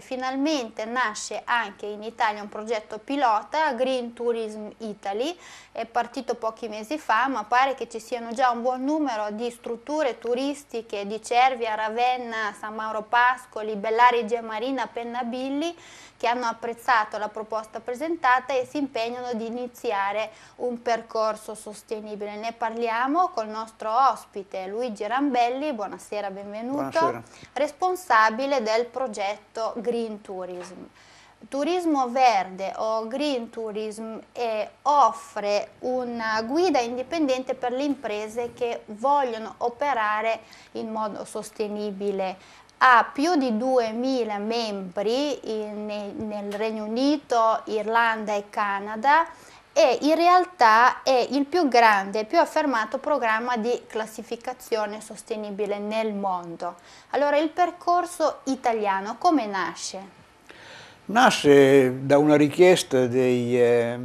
Finalmente nasce anche in Italia un progetto pilota, Green Tourism Italy, è partito pochi mesi fa ma pare che ci siano già un buon numero di strutture turistiche di Cervia, Ravenna, San Mauro Pascoli, Bellari Giamarina, Pennabilli che hanno apprezzato la proposta presentata e si impegnano di iniziare un percorso sostenibile. Ne parliamo col nostro ospite Luigi Rambelli, buonasera, benvenuto, buonasera. responsabile del progetto Green Tourism. Turismo verde o green tourism eh, offre una guida indipendente per le imprese che vogliono operare in modo sostenibile ha più di 2.000 membri in, nel Regno Unito, Irlanda e Canada e in realtà è il più grande e più affermato programma di classificazione sostenibile nel mondo. Allora il percorso italiano come nasce? Nasce da una richiesta dei eh,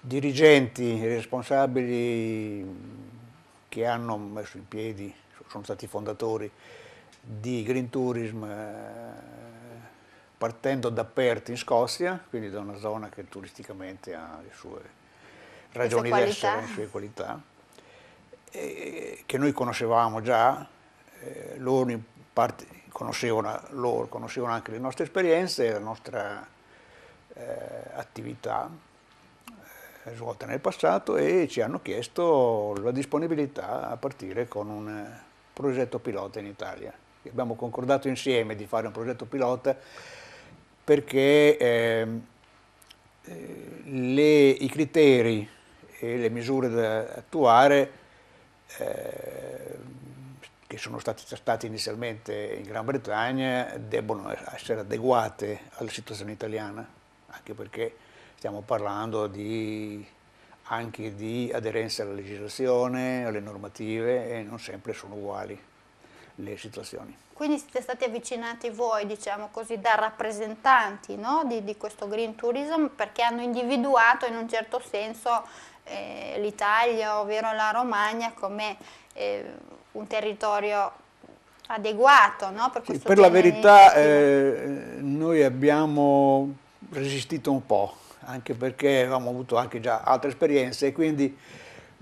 dirigenti responsabili che hanno messo in piedi, sono stati fondatori di Green Tourism eh, partendo da Perth in Scozia, quindi da una zona che turisticamente ha le sue ragioni d'essere, le sue qualità, che noi conoscevamo già, eh, loro in parte conoscevano, loro conoscevano anche le nostre esperienze, la nostra eh, attività eh, svolta nel passato e ci hanno chiesto la disponibilità a partire con un progetto pilota in Italia. Abbiamo concordato insieme di fare un progetto pilota perché eh, le, i criteri e le misure da attuare eh, che sono stati trattati inizialmente in Gran Bretagna debbono essere adeguate alla situazione italiana, anche perché stiamo parlando di, anche di aderenza alla legislazione, alle normative e non sempre sono uguali le situazioni. Quindi siete stati avvicinati voi, diciamo così, da rappresentanti no? di, di, questo green tourism perché hanno individuato in un certo senso eh, l'Italia, ovvero la Romagna, come eh, un territorio adeguato no? per, sì, per la verità eh, noi abbiamo resistito un po', anche perché avevamo avuto anche già altre esperienze e quindi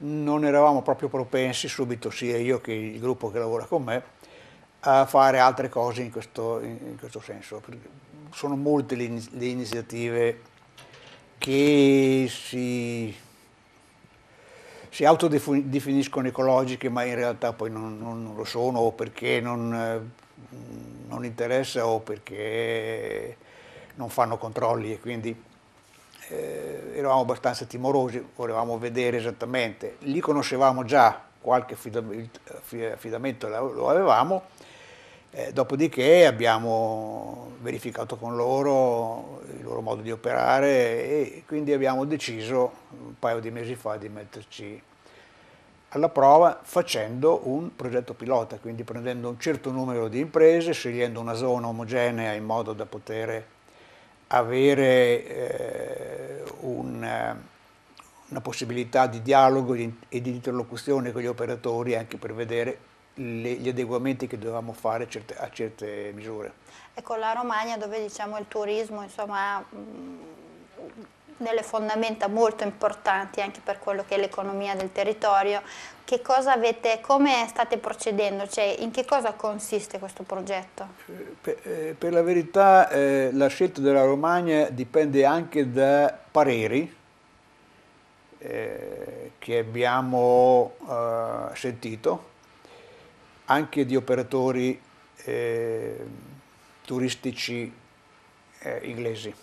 non eravamo proprio propensi subito, sia io che il gruppo che lavora con me, a fare altre cose in questo, in questo senso. Sono molte le, le iniziative che si, si, autodefiniscono ecologiche ma in realtà poi non, non lo sono o perché non, non, interessa o perché non fanno controlli e quindi eh, eravamo abbastanza timorosi, volevamo vedere esattamente, li conoscevamo già, qualche affidamento lo avevamo, eh, dopodiché abbiamo verificato con loro il loro modo di operare e quindi abbiamo deciso un paio di mesi fa di metterci alla prova facendo un progetto pilota, quindi prendendo un certo numero di imprese, scegliendo una zona omogenea in modo da poter avere eh, un, una possibilità di dialogo e di interlocuzione con gli operatori anche per vedere le, gli adeguamenti che dovevamo fare a certe, a certe, misure. Ecco, la Romagna dove diciamo, il turismo insomma, ha delle fondamenta molto importanti anche per quello che è l'economia del territorio, che cosa avete, come state procedendo, cioè in che cosa consiste questo progetto? Per, eh, per la verità eh, la scelta della Romagna dipende anche da pareri eh, che abbiamo eh, sentito anche di operatori eh, turistici eh, inglesi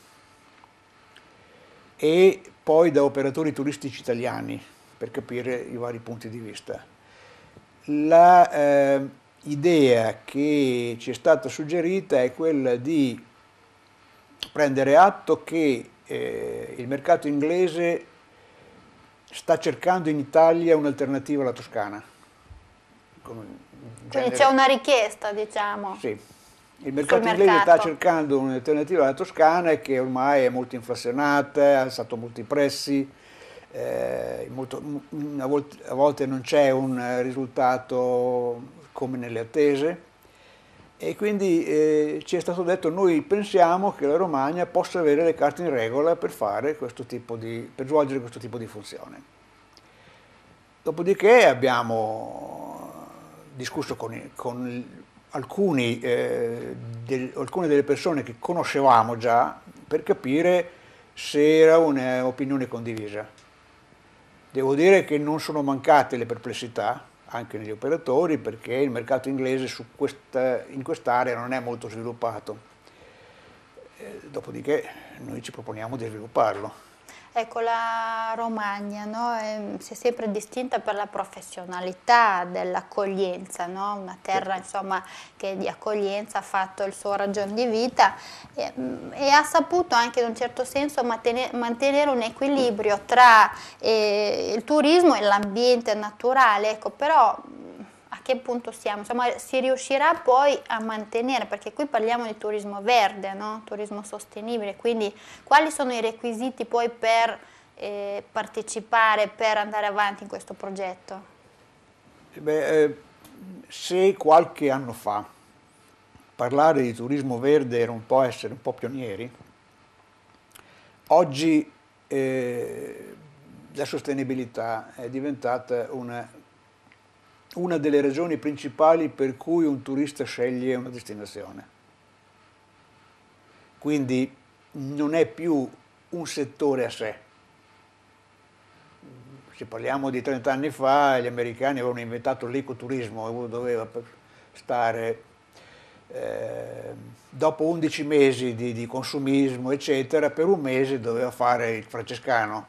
e poi da operatori turistici italiani per capire i vari punti di vista. L'idea eh, che ci è stata suggerita è quella di prendere atto che il mercato inglese sta cercando in Italia un'alternativa alla Toscana. Quindi c'è una richiesta, diciamo. Sì. Il mercato inglese mercato. sta cercando un'alternativa alla Toscana che ormai è molto inflazionata, ha alzato molti prezzi, eh, molto, a, volte, a, volte, non c'è un risultato come nelle attese E quindi eh, ci è stato detto noi pensiamo che la Romagna possa avere le carte in regola per, di, per svolgere questo tipo di funzione. Dopodiché abbiamo discusso con, con alcuni, eh, del, alcune delle persone che conoscevamo già per capire se era un'opinione condivisa. Devo dire che non sono mancate le perplessità anche negli operatori perché il mercato inglese questa, in quest'area non è molto sviluppato. Eh, dopodiché noi ci proponiamo di svilupparlo. Ecco, la Romagna no? è, si è sempre distinta per la professionalità dell'accoglienza, no? una terra insomma, che di accoglienza ha fatto il suo ragion di vita e, e ha saputo anche in un certo senso mantenere, mantenere un equilibrio tra eh, il turismo e l'ambiente naturale, ecco, però che punto siamo? Insomma, si riuscirà poi a mantenere, perché qui parliamo di turismo verde, no? turismo sostenibile, quindi quali sono i requisiti poi per eh, partecipare, per andare avanti in questo progetto? Beh, eh, se qualche anno fa parlare di turismo verde era un po' essere un po' pionieri, oggi eh, la sostenibilità è diventata una una delle ragioni principali per cui un turista sceglie una destinazione. Quindi non è più un settore a sé. Se parliamo di 30 anni fa, gli americani avevano inventato l'ecoturismo, uno doveva stare eh, dopo 11 mesi di, di, consumismo, eccetera, per un mese doveva fare il francescano.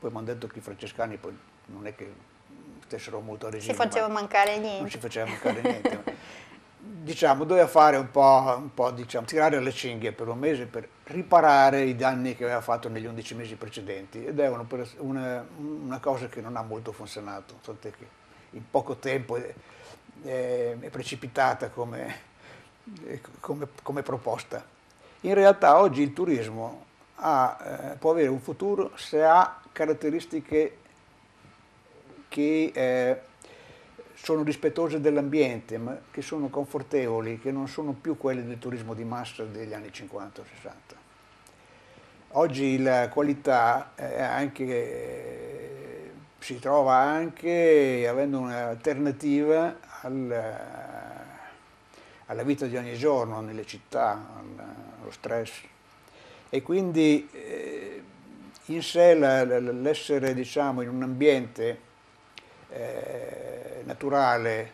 Poi mi hanno detto che i francescani poi non è che stessero molto a regime. Si faceva mancare niente. Non si faceva mancare niente. diciamo, doveva fare un po', un po' diciamo, tirare le cinghie per un mese per riparare i danni che aveva fatto negli 11 mesi precedenti ed è una, una, una cosa che non ha molto funzionato, tant'è che in poco tempo è, è, è precipitata come, come, come, proposta. In realtà oggi il turismo ha, eh, può avere un futuro se ha caratteristiche che eh, sono rispettose dell'ambiente, ma che sono confortevoli, che non sono più quelle del turismo di massa degli anni 50 60. Oggi la qualità anche, eh, si trova anche avendo un'alternativa al, alla vita di ogni giorno nelle città, allo stress. E quindi eh, in sé l'essere diciamo, in un ambiente eh, naturale,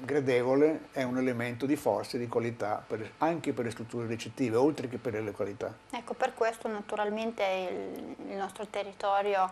gradevole, è un elemento di forza e di qualità per, anche per le strutture ricettive, oltre che per le località. Ecco, per questo naturalmente il, il nostro territorio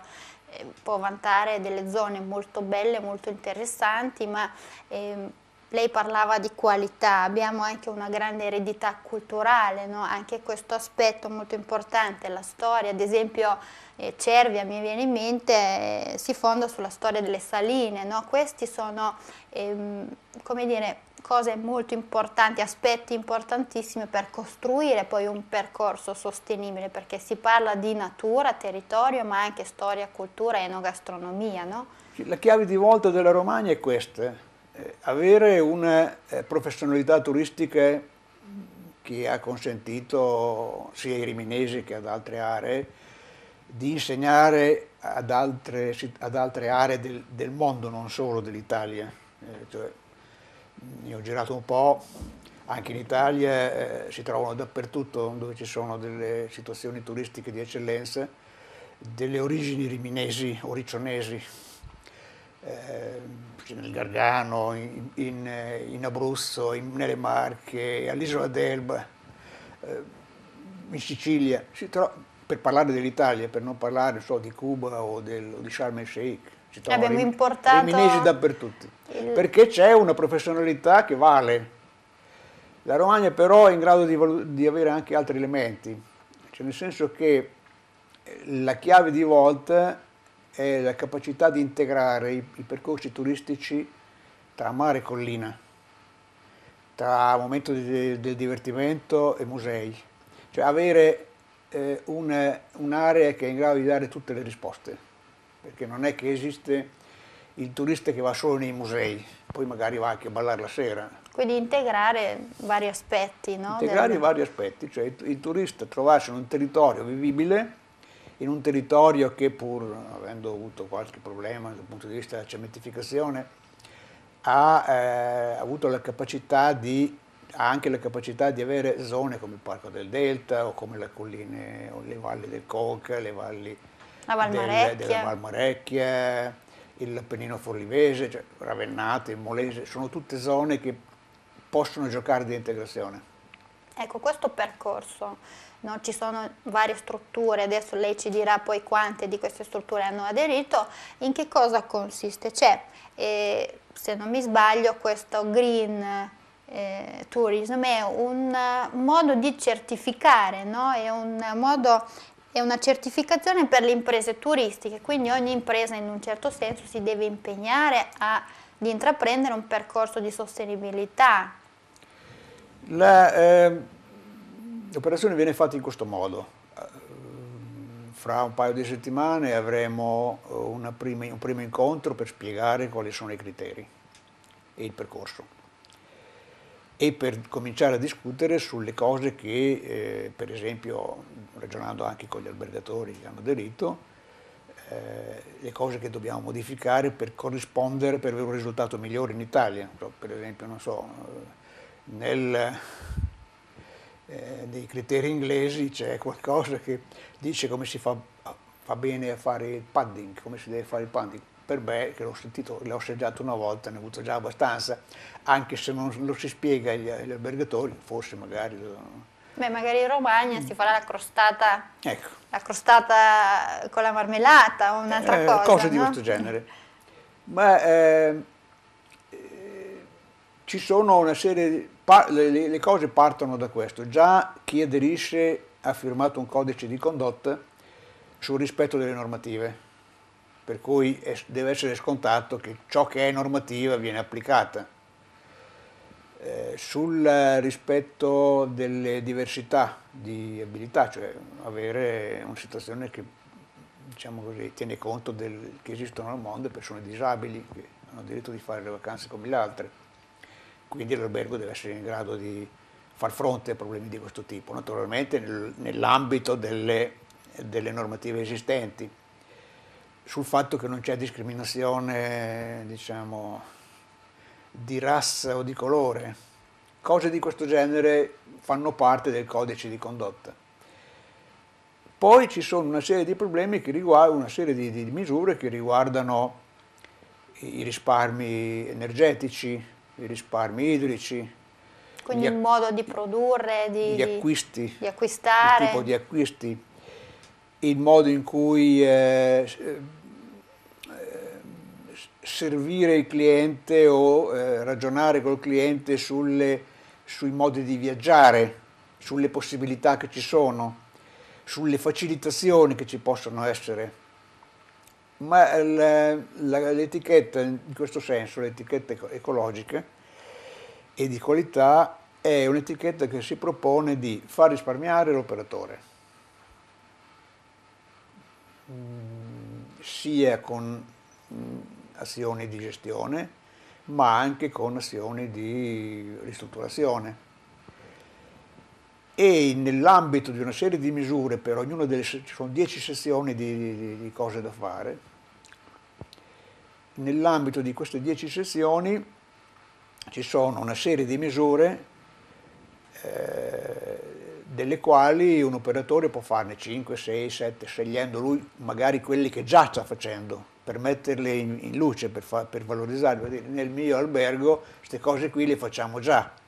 eh, può vantare delle zone molto belle, molto interessanti, ma eh, lei parlava di qualità, abbiamo anche una grande eredità culturale, no? anche questo aspetto molto importante, la storia, ad esempio eh, Cervia mi viene in mente, eh, si fonda sulla storia delle saline, no? questi sono ehm, come dire, cose molto importanti, aspetti importantissimi per costruire poi un percorso sostenibile, perché si parla di natura, territorio, ma anche storia, cultura e enogastronomia. No? La chiave di volta della Romagna è questa, eh, avere una eh, professionalità turistica che ha consentito sia ai riminesi che ad altre aree di insegnare ad altre, ad altre aree del, del, mondo, non solo dell'Italia. Eh, cioè, io ho girato un po', anche in Italia eh, si trovano dappertutto dove ci sono delle situazioni turistiche di eccellenza, delle origini riminesi o riccionesi eh, nel Gargano, in, in, in Abruzzo, in, nelle Marche, all'isola d'Elba, eh, in Sicilia, per parlare dell'Italia, per non parlare so, di Cuba o, del, o di Sharm el Sheikh. Ci Abbiamo importato riminesi dappertutto, il... perché c'è una professionalità che vale. La Romagna però è in grado di, di avere anche altri elementi, cioè nel senso che la chiave di volta è la capacità di integrare i, i percorsi turistici tra mare e collina, tra momento di, del divertimento e musei, cioè avere eh, un'area che è in grado di dare tutte le risposte, perché non è che esiste il turista che va solo nei musei, poi magari va anche a ballare la sera. Quindi integrare vari aspetti, no? Integrare Del... vari aspetti, cioè il, il turista trovarsi in un territorio vivibile, in un territorio che pur avendo avuto qualche problema dal punto di vista della cementificazione, ha eh, avuto la capacità di, ha anche la capacità di avere zone come il Parco del Delta o come le colline o le valli del Coca, le valli. Del, della Valmarecchia, il Appennino Forlivese, cioè Ravennate, Molese, sono tutte zone che possono giocare di integrazione. Ecco, questo percorso, no? ci sono varie strutture, adesso lei ci dirà poi quante di queste strutture hanno aderito, in che cosa consiste? C'è, eh, se non mi sbaglio, questo green eh, tourism è un modo di certificare, no? è un modo è una certificazione per le imprese turistiche, quindi ogni impresa in un certo senso si deve impegnare ad intraprendere un percorso di sostenibilità eh, l'operazione viene fatta in questo modo. Fra un paio di settimane avremo prima, un primo incontro per spiegare quali sono i criteri e il percorso e per cominciare a discutere sulle cose che, eh, per esempio, ragionando anche con gli albergatori che hanno aderito, eh, le cose che dobbiamo modificare per corrispondere, per avere un risultato migliore in Italia. Per esempio, non so, nel, eh, nei criteri inglesi c'è qualcosa che dice come si fa, fa bene a fare il padding, come si deve fare il padding. Per me, che l'ho sentito, l'ho assaggiato una volta, ne ho avuto già abbastanza, anche se non lo si spiega agli, agli albergatori, forse magari... Beh, magari in Romagna mm. si farà la crostata, ecco. la crostata con la marmellata o un'altra eh, cosa. Cose no? di questo genere. Ma eh, ci sono una serie di le, le cose partono da questo. Già chi aderisce ha firmato un codice di condotta sul rispetto delle normative, per cui è, deve essere scontato che ciò che è normativa viene applicata. Eh, sul rispetto delle diversità di abilità, cioè avere una situazione che diciamo così, tiene conto del, che esistono al mondo persone disabili che hanno diritto di fare le vacanze come le altre quindi l'albergo deve essere in grado di far fronte a problemi di questo tipo, naturalmente nel, nell'ambito delle, delle, normative esistenti, sul fatto che non c'è discriminazione diciamo, di razza o di colore, cose di questo genere fanno parte del codice di condotta. Poi ci sono una serie di problemi che riguardano, una serie di, di misure che riguardano i risparmi energetici, i risparmi idrici. Quindi il modo di produrre, di, gli acquisti, di acquistare. Il tipo di acquisti, il modo in cui eh, eh, servire il cliente o eh, ragionare col cliente sulle, sui modi di viaggiare, sulle possibilità che ci sono, sulle facilitazioni che ci possono essere ma l'etichetta in questo senso, l'etichetta ecologica e di qualità è un'etichetta che si propone di far risparmiare l'operatore, mm, sia con mm, azioni di gestione, ma anche con azioni di ristrutturazione e nell'ambito di una serie di misure per ognuna delle ci sono 10 sezioni di, di, di, cose da fare nell'ambito di queste 10 sezioni ci sono una serie di misure eh, delle quali un operatore può farne 5, 6, 7 scegliendo lui magari quelli che già sta facendo per metterle in, luce, per, per valorizzarle, nel mio albergo queste cose qui le facciamo già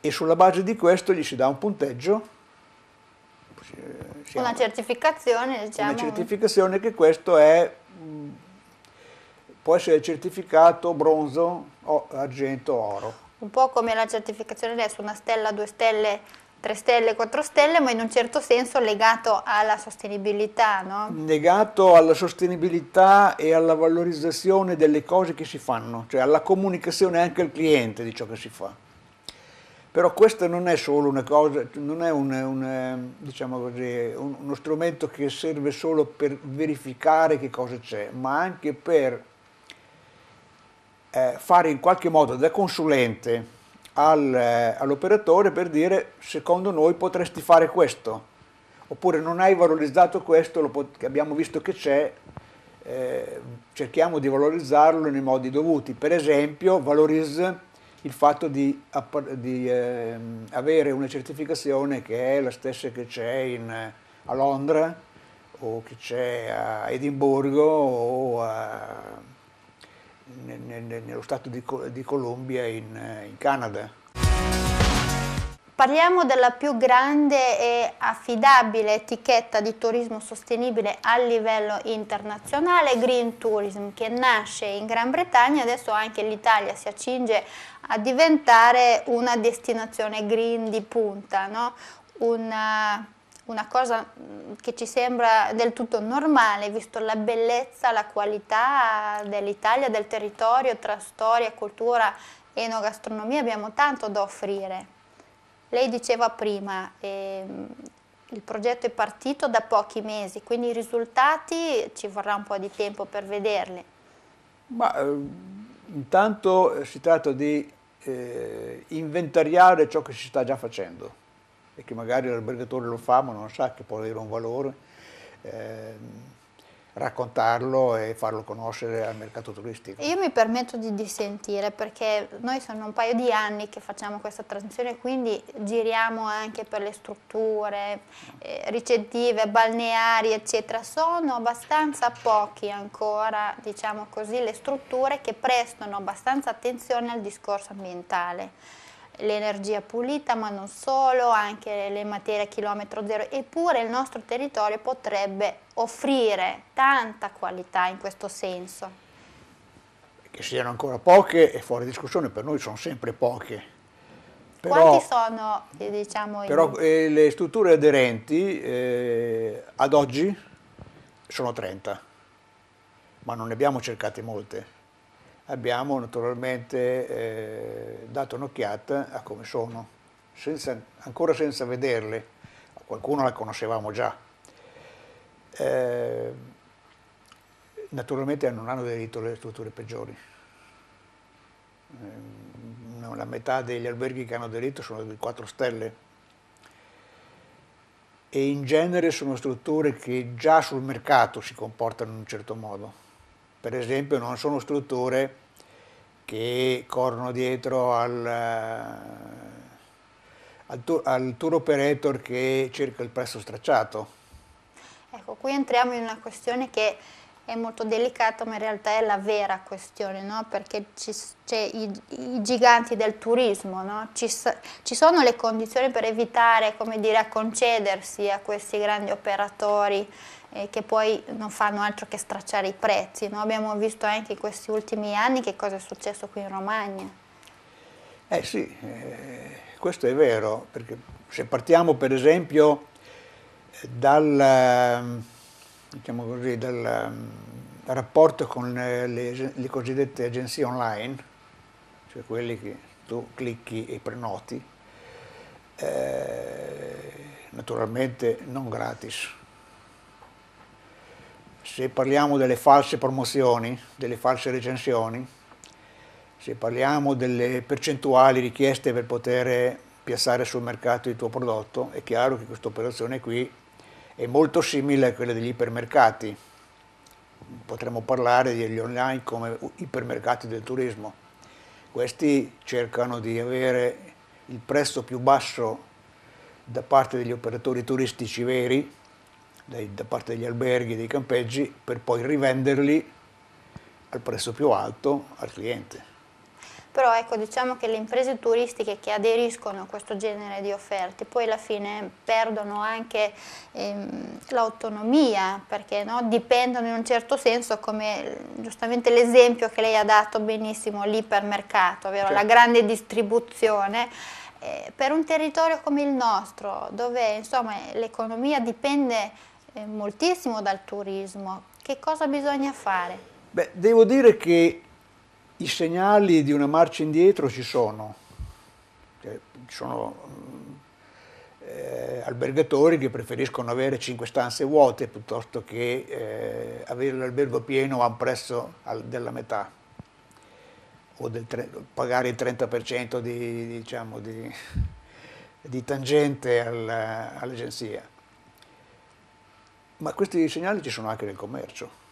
e sulla base di questo gli si dà un punteggio. Una certificazione, diciamo. Una certificazione che questo è, può essere certificato bronzo, argento, oro. Un po' come la certificazione adesso, una stella, due stelle, tre stelle, quattro stelle, ma in un certo senso legato alla sostenibilità, no? Legato alla sostenibilità e alla valorizzazione delle cose che si fanno, cioè alla comunicazione anche al cliente di ciò che si fa. Però questo non è solo una cosa, non è un, un, diciamo così, uno strumento che serve solo per verificare che cosa c'è, ma anche per eh, fare in qualche modo da consulente al, eh, all'operatore per dire secondo noi potresti fare questo, oppure non hai valorizzato questo, che abbiamo visto che c'è, eh, cerchiamo di valorizzarlo nei modi dovuti. Per esempio, valorizza il fatto di, di eh, avere una certificazione che è la stessa che c'è a Londra o che c'è a Edimburgo o a nello stato di, di Columbia in, in Canada. Parliamo della più grande e affidabile etichetta di turismo sostenibile a livello internazionale, Green Tourism, che nasce in Gran Bretagna e adesso anche l'Italia si accinge a diventare una destinazione green di punta, no? una, una cosa mm, che ci sembra del tutto normale, visto la bellezza, la qualità dell'Italia, del territorio, tra storia, cultura enogastronomia, abbiamo tanto da offrire. Lei diceva prima, ehm, il progetto è partito da pochi mesi, quindi i risultati ci vorrà un po' di tempo per vederli. Ma eh, intanto si tratta di eh, inventariare ciò che si sta già facendo e che magari l'albergatore lo fa ma non sa che può avere un valore, eh, raccontarlo e farlo conoscere al mercato turistico. Io mi permetto di dissentire perché noi sono un paio di anni che facciamo questa transizione, quindi giriamo anche per le strutture eh, ricettive, balneari, eccetera. Sono abbastanza pochi ancora, diciamo così, le strutture che prestano abbastanza attenzione al discorso ambientale l'energia pulita, ma non solo, anche le materie a chilometro zero, eppure il nostro territorio potrebbe offrire tanta qualità in questo senso. Che siano ancora poche è fuori discussione, per noi sono sempre poche. Però, Quanti sono, diciamo, però eh, le strutture aderenti eh, ad oggi sono 30, ma non ne abbiamo cercate molte abbiamo naturalmente eh, dato un'occhiata a come sono, senza, ancora senza vederle, qualcuno la conoscevamo già. Eh, naturalmente non hanno aderito le strutture peggiori. Eh, la metà degli alberghi che hanno aderito sono di 4 stelle e in genere sono strutture che già sul mercato si comportano in un certo modo. Per esempio non sono strutture che corrono dietro al, al, tour, al tour operator che cerca il prezzo stracciato. Ecco, qui entriamo in una questione che è molto delicata, ma in realtà è la vera questione, no? perché ci, i, i, giganti del turismo, no? ci, ci, sono le condizioni per evitare, come dire, a concedersi a questi grandi operatori eh, che poi non fanno altro che stracciare i prezzi. No? Abbiamo visto anche in questi ultimi anni che cosa è successo qui in Romagna. Eh sì, eh, questo è vero, perché se partiamo per esempio dal, diciamo così, dal rapporto con le, le, le cosiddette agenzie online, cioè quelli che tu clicchi e prenoti, eh, naturalmente non gratis se parliamo delle false promozioni, delle false recensioni, se parliamo delle percentuali richieste per poter piazzare sul mercato il tuo prodotto, è chiaro che questa operazione qui è molto simile a quella degli ipermercati. Potremmo parlare degli online come ipermercati del turismo. Questi cercano di avere il prezzo più basso da parte degli operatori turistici veri, dai, da parte degli alberghi, dei campeggi, per poi rivenderli al prezzo più alto al cliente. Però ecco, diciamo che le imprese turistiche che aderiscono a questo genere di offerte poi alla fine perdono anche ehm, l'autonomia, perché no, dipendono in un certo senso, come giustamente l'esempio che lei ha dato benissimo, l'ipermercato, certo. la grande distribuzione, eh, per un territorio come il nostro, dove l'economia dipende eh, moltissimo dal turismo. Che cosa bisogna fare? Beh, devo dire che i segnali di una marcia indietro ci sono. Cioè, ci sono eh, albergatori che preferiscono avere 5 stanze vuote piuttosto che eh, avere l'albergo pieno a un prezzo della metà. o del, pagare il 30% di, diciamo, di, di tangente al, all'agenzia. Ma questi segnali ci sono anche nel commercio.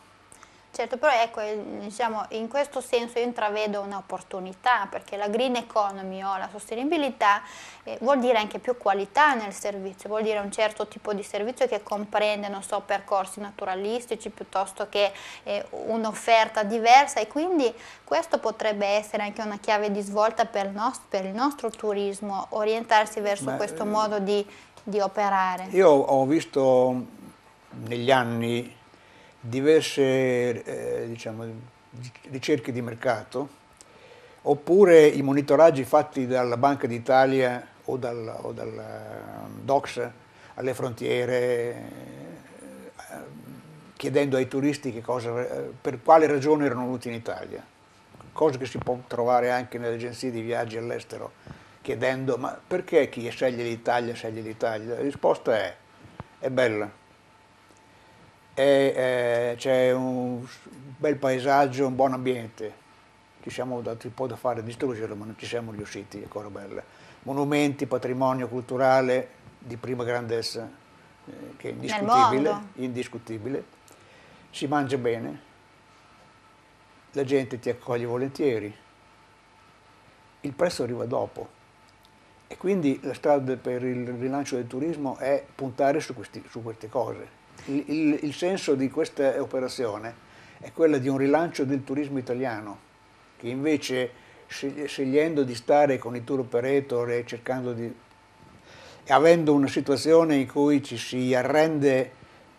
Certo, però ecco, diciamo, in questo senso io intravedo un'opportunità perché la green economy o la sostenibilità eh, vuol dire anche più qualità nel servizio, vuol dire un certo tipo di servizio che comprende, non so, percorsi naturalistici piuttosto che eh, un'offerta diversa e quindi questo potrebbe essere anche una chiave di svolta per il nostro, per il nostro turismo, orientarsi verso Beh, questo modo di, di operare. Io ho visto negli anni diverse eh, diciamo, ricerche di mercato oppure i monitoraggi fatti dalla Banca d'Italia o dal, o dal um, DOCS alle frontiere eh, chiedendo ai turisti cosa, per quale ragione erano venuti in Italia, cosa che si può trovare anche nelle agenzie di viaggi all'estero, chiedendo ma perché chi sceglie l'Italia sceglie l'Italia? La risposta è, è bella, e eh, c'è un bel paesaggio, un buon ambiente. Ci siamo dati un po' da fare a distruggerlo, ma non ci siamo riusciti, è ancora bella. Monumenti, patrimonio culturale di prima grandezza, eh, che è indiscutibile, indiscutibile. Si mangia bene, la gente ti accoglie volentieri, il prezzo arriva dopo. E quindi la strada per il rilancio del turismo è puntare su, questi, su queste cose il, il, senso di questa operazione è quella di un rilancio del turismo italiano, che invece scegliendo di stare con i tour operator e cercando di avendo una situazione in cui ci si arrende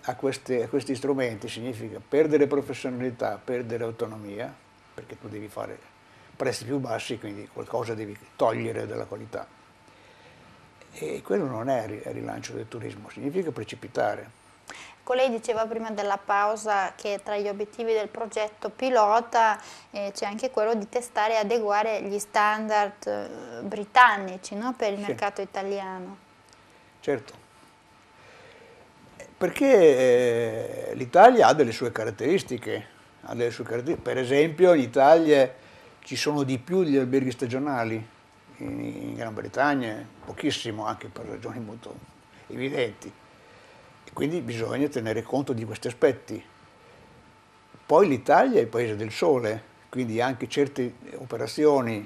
a, queste, a, questi strumenti significa perdere professionalità, perdere autonomia, perché tu devi fare prezzi più bassi, quindi qualcosa devi togliere dalla qualità. E quello non è il rilancio del turismo, significa precipitare. Ecco, lei diceva prima della pausa che tra gli obiettivi del progetto pilota eh, c'è anche quello di testare e adeguare gli standard eh, britannici no? per il sì. mercato italiano. Certo, perché eh, l'Italia ha delle sue caratteristiche, ha delle sue caratteristiche. per esempio in Italia ci sono di più gli alberghi stagionali, in, in Gran Bretagna pochissimo anche per ragioni molto evidenti quindi bisogna tenere conto di questi aspetti. Poi l'Italia è il paese del sole, quindi anche certe operazioni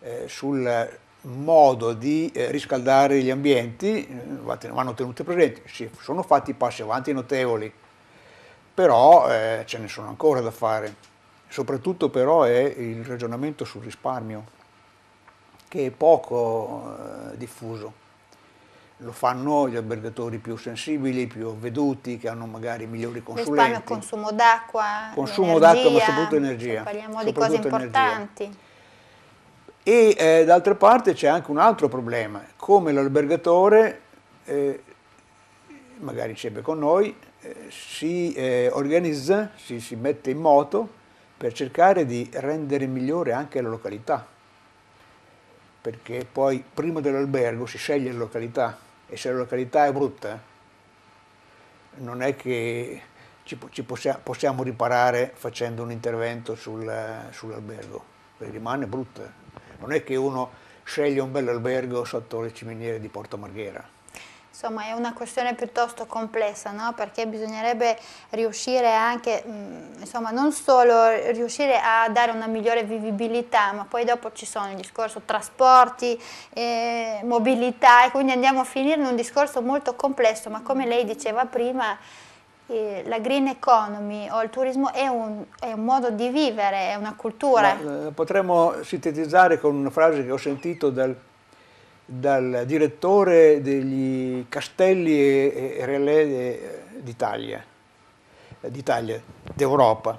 eh, sul modo di eh, riscaldare gli ambienti eh, vanno tenute presenti. Sì, sono fatti passi avanti notevoli, però eh, ce ne sono ancora da fare. Soprattutto però è il ragionamento sul risparmio, che è poco eh, diffuso lo fanno gli albergatori più sensibili, più avveduti, che hanno magari migliori consulenti. Risparmio consumo d'acqua, Consumo d'acqua, ma soprattutto energia. Parliamo di cose importanti. Energia. E eh, d'altra parte c'è anche un altro problema, come l'albergatore, eh, magari insieme con noi, eh, si eh, organizza, si, si mette in moto per cercare di rendere migliore anche la località perché poi prima dell'albergo si sceglie la località e se la località è brutta non è che ci, ci possiamo, possiamo, riparare facendo un intervento sul, sull'albergo, rimane brutta. Non è che uno sceglie un bel albergo sotto le ciminiere di Porto Marghera Insomma è una questione piuttosto complessa, no? perché bisognerebbe riuscire anche, mm, insomma non solo riuscire a dare una migliore vivibilità, ma poi dopo ci sono il discorso trasporti, eh, mobilità e quindi andiamo a finire in un discorso molto complesso, ma come lei diceva prima, eh, la green economy o il turismo è un, è un modo di vivere, è una cultura. Ma, eh, potremmo sintetizzare con una frase che ho sentito dal dal direttore degli castelli e, e relè d'Italia, d'Italia, d'Europa.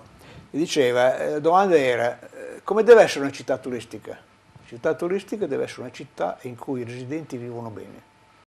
Diceva, eh, la domanda era, eh, come deve essere una città turistica? La città turistica deve essere una città in cui i residenti vivono bene.